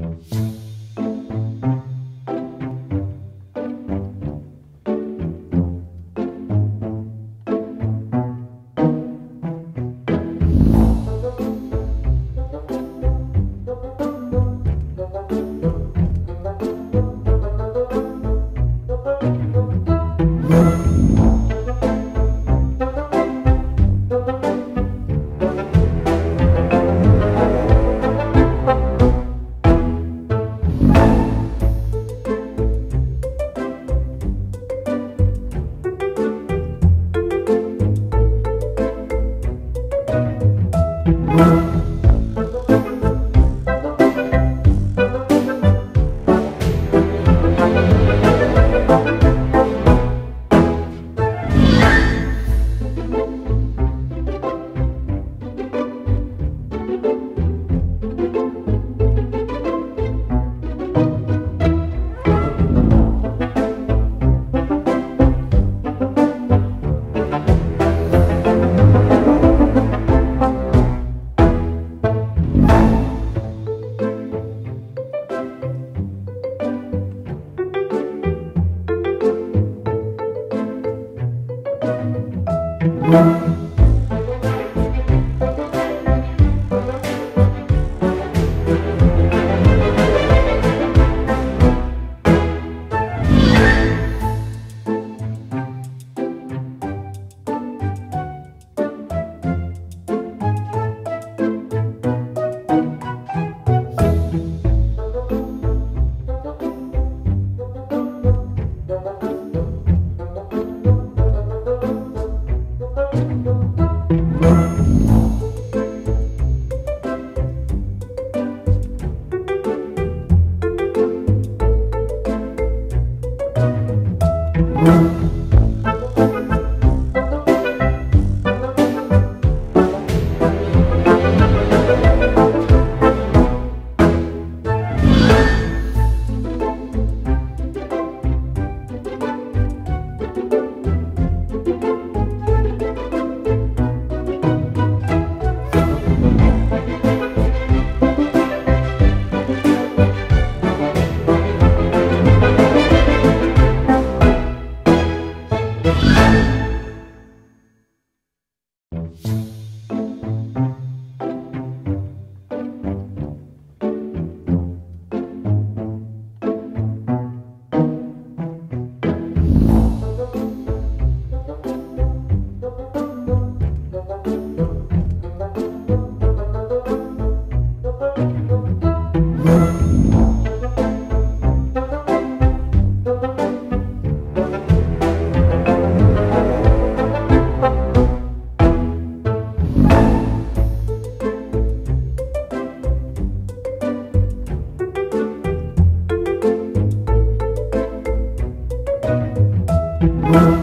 you world.